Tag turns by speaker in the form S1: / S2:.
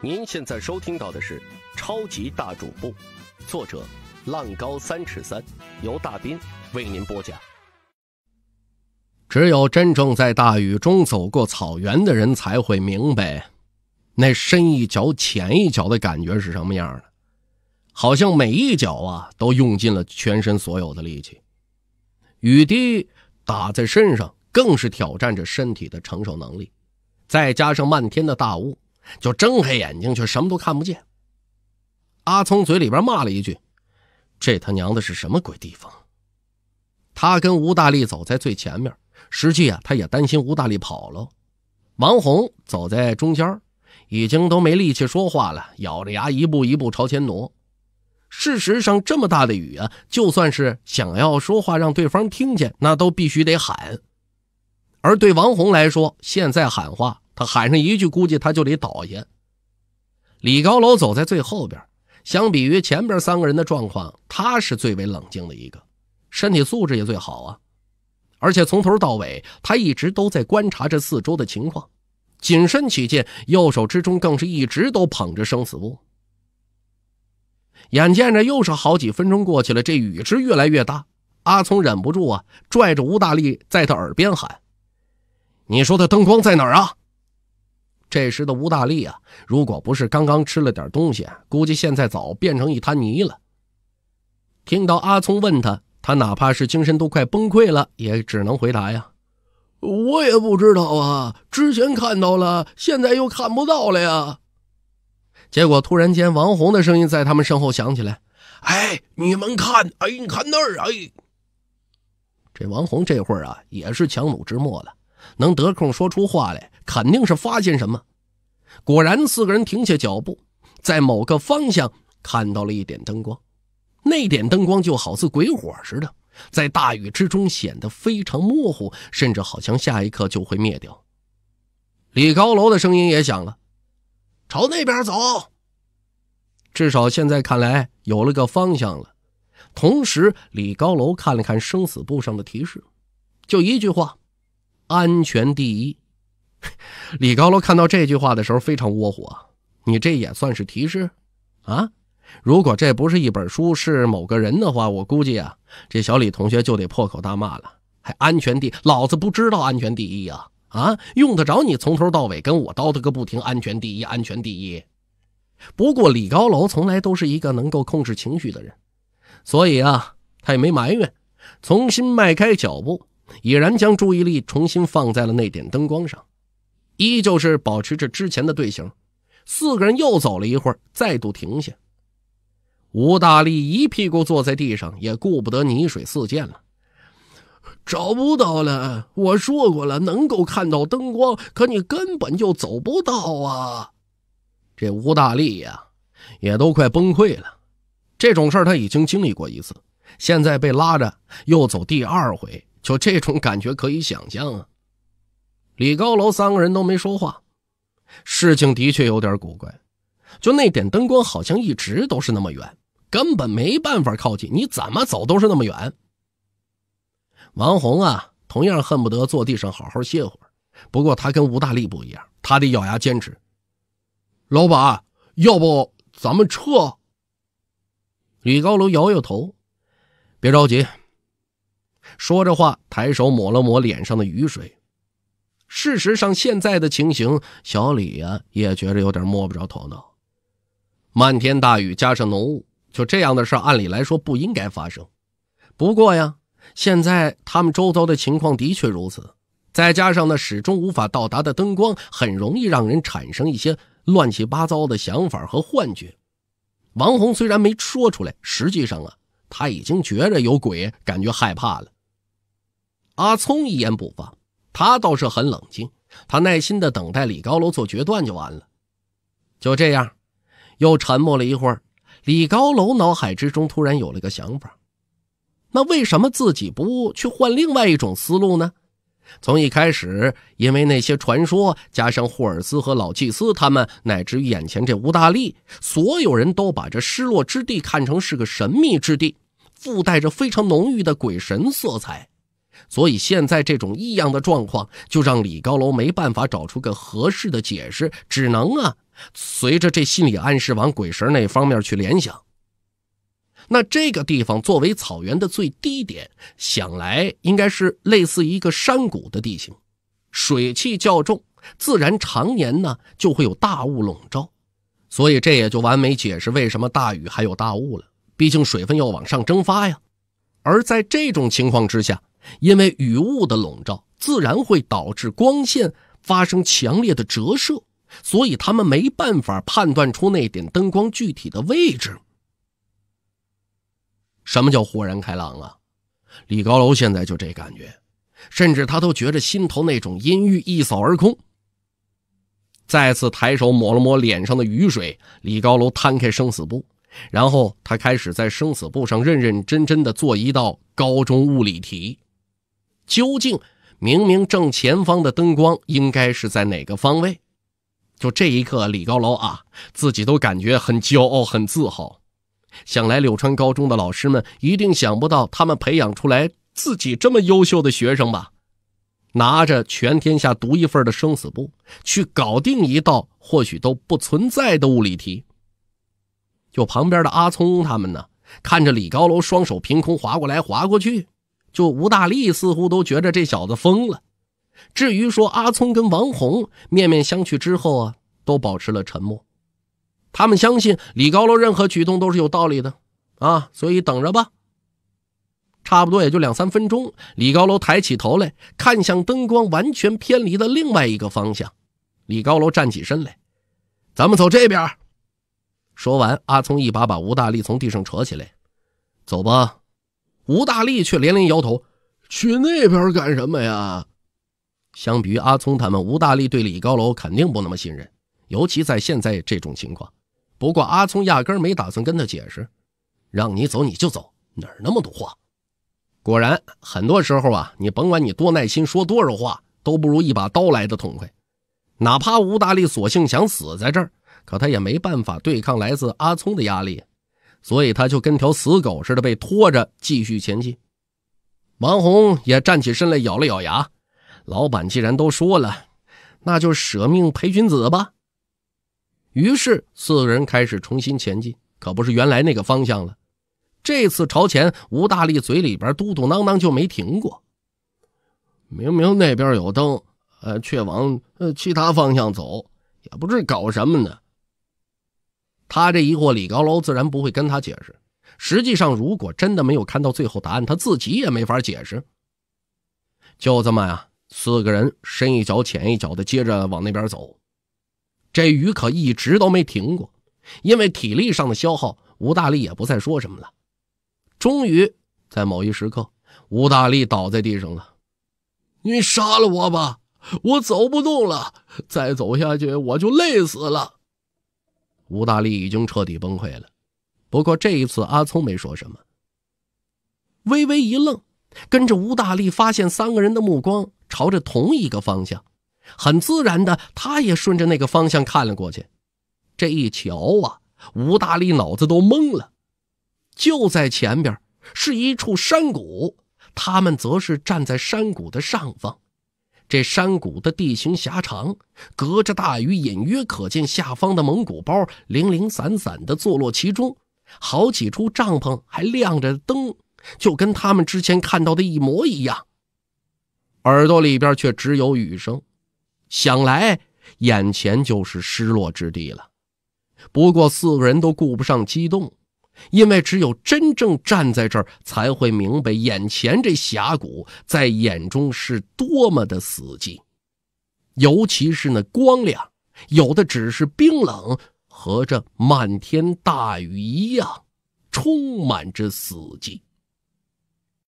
S1: 您现在收听到的是《超级大主播》，作者浪高三尺三，由大斌为您播讲。只有真正在大雨中走过草原的人才会明白，那深一脚浅一脚的感觉是什么样的。好像每一脚啊，都用尽了全身所有的力气。雨滴打在身上，更是挑战着身体的承受能力。再加上漫天的大雾。就睁开眼睛，却什么都看不见。阿聪嘴里边骂了一句：“这他娘的是什么鬼地方？”他跟吴大力走在最前面，实际啊，他也担心吴大力跑了。王红走在中间，已经都没力气说话了，咬着牙一步一步朝前挪。事实上，这么大的雨啊，就算是想要说话让对方听见，那都必须得喊。而对王红来说，现在喊话。他喊上一句，估计他就得倒下。李高楼走在最后边，相比于前边三个人的状况，他是最为冷静的一个，身体素质也最好啊。而且从头到尾，他一直都在观察着四周的情况，谨慎起见，右手之中更是一直都捧着生死簿。眼见着又是好几分钟过去了，这雨是越来越大，阿聪忍不住啊，拽着吴大力在他耳边喊：“你说的灯光在哪儿啊？”这时的吴大力啊，如果不是刚刚吃了点东西，估计现在早变成一滩泥了。听到阿聪问他，他哪怕是精神都快崩溃了，也只能回答呀：“
S2: 我也不知道啊，之前看到了，现在又看不到了呀。”
S1: 结果突然间，王红的声音在他们身后响起来：“
S2: 哎，你们看，哎，你看那儿，哎。”
S1: 这王红这会儿啊，也是强弩之末了。能得空说出话来，肯定是发现什么。果然，四个人停下脚步，在某个方向看到了一点灯光。那点灯光就好似鬼火似的，在大雨之中显得非常模糊，甚至好像下一刻就会灭掉。李高楼的声音也响了：“
S2: 朝那边走。”
S1: 至少现在看来有了个方向了。同时，李高楼看了看生死簿上的提示，就一句话。安全第一。李高楼看到这句话的时候非常窝火。你这也算是提示啊？如果这不是一本书，是某个人的话，我估计啊，这小李同学就得破口大骂了。还安全第，老子不知道安全第一啊！啊，用得着你从头到尾跟我叨叨个不停？安全第一，安全第一。不过李高楼从来都是一个能够控制情绪的人，所以啊，他也没埋怨，重新迈开脚步。已然将注意力重新放在了那点灯光上，依旧是保持着之前的队形。四个人又走了一会儿，再度停下。吴大力一屁股坐在地上，也顾不得泥水四溅了。
S2: 找不到了，我说过了，能够看到灯光，可你根本就走不到啊！
S1: 这吴大力呀，也都快崩溃了。这种事他已经经历过一次，现在被拉着又走第二回。就这种感觉可以想象啊！李高楼三个人都没说话，事情的确有点古怪。就那点灯光好像一直都是那么远，根本没办法靠近，你怎么走都是那么远。王红啊，同样恨不得坐地上好好歇会儿，不过他跟吴大力不一样，他得咬牙坚持。
S2: 老板，要不咱们撤？
S1: 李高楼摇摇头，别着急。说着话，抬手抹了抹脸上的雨水。事实上，现在的情形，小李呀也觉着有点摸不着头脑。漫天大雨加上浓雾，就这样的事按理来说不应该发生。不过呀，现在他们周遭的情况的确如此，再加上那始终无法到达的灯光，很容易让人产生一些乱七八糟的想法和幻觉。王红虽然没说出来，实际上啊，他已经觉着有鬼，感觉害怕了。阿聪一言不发，他倒是很冷静，他耐心的等待李高楼做决断就完了。就这样，又沉默了一会儿，李高楼脑海之中突然有了个想法：那为什么自己不去换另外一种思路呢？从一开始，因为那些传说，加上霍尔斯和老祭司他们，乃至于眼前这吴大力，所有人都把这失落之地看成是个神秘之地，附带着非常浓郁的鬼神色彩。所以现在这种异样的状况，就让李高楼没办法找出个合适的解释，只能啊随着这心理暗示往鬼神那方面去联想。那这个地方作为草原的最低点，想来应该是类似一个山谷的地形，水气较重，自然常年呢就会有大雾笼罩，所以这也就完美解释为什么大雨还有大雾了。毕竟水分要往上蒸发呀。而在这种情况之下，因为雨雾的笼罩，自然会导致光线发生强烈的折射，所以他们没办法判断出那点灯光具体的位置。什么叫豁然开朗啊？李高楼现在就这感觉，甚至他都觉着心头那种阴郁一扫而空。再次抬手抹了抹脸上的雨水，李高楼摊开生死簿，然后他开始在生死簿上认认真真的做一道高中物理题。究竟明明正前方的灯光应该是在哪个方位？就这一刻，李高楼啊，自己都感觉很骄傲、很自豪。想来柳川高中的老师们一定想不到，他们培养出来自己这么优秀的学生吧？拿着全天下独一份的生死簿去搞定一道或许都不存在的物理题。就旁边的阿聪他们呢，看着李高楼双手凭空划过来划过去，就吴大力似乎都觉着这小子疯了。至于说阿聪跟王红面面相觑之后啊，都保持了沉默。他们相信李高楼任何举动都是有道理的，啊，所以等着吧。差不多也就两三分钟，李高楼抬起头来看向灯光完全偏离的另外一个方向。李高楼站起身来：“咱们走这边。”说完，阿聪一把把吴大力从地上扯起来：“走吧。”吴大力却连连摇头：“
S2: 去那边干什么呀？”
S1: 相比于阿聪他们，吴大力对李高楼肯定不那么信任，尤其在现在这种情况。不过阿聪压根没打算跟他解释，让你走你就走，哪儿那么多话？果然，很多时候啊，你甭管你多耐心，说多少话，都不如一把刀来的痛快。哪怕吴大力索性想死在这儿，可他也没办法对抗来自阿聪的压力，所以他就跟条死狗似的被拖着继续前进。王红也站起身来，咬了咬牙：“老板既然都说了，那就舍命陪君子吧。”于是四人开始重新前进，可不是原来那个方向了。这次朝前，吴大力嘴里边嘟嘟囔囔就没停过。
S2: 明明那边有灯，呃，却往呃其他方向走，也不知搞什么呢。
S1: 他这疑惑，李高楼自然不会跟他解释。实际上，如果真的没有看到最后答案，他自己也没法解释。就这么呀，四个人深一脚浅一脚的接着往那边走。这雨可一直都没停过，因为体力上的消耗，吴大力也不再说什么了。终于在某一时刻，吴大力倒在地上了。
S2: 你杀了我吧，我走不动了，再走下去我就累死了。
S1: 吴大力已经彻底崩溃了。不过这一次，阿聪没说什么，微微一愣，跟着吴大力发现三个人的目光朝着同一个方向。很自然的，他也顺着那个方向看了过去。这一瞧啊，吴大力脑子都懵了。就在前边是一处山谷，他们则是站在山谷的上方。这山谷的地形狭长，隔着大雨，隐约可见下方的蒙古包零零散散的坐落其中。好几处帐篷还亮着灯，就跟他们之前看到的一模一样。耳朵里边却只有雨声。想来，眼前就是失落之地了。不过四个人都顾不上激动，因为只有真正站在这儿，才会明白眼前这峡谷在眼中是多么的死寂。尤其是那光亮，有的只是冰冷，和这漫天大雨一样，充满着死寂。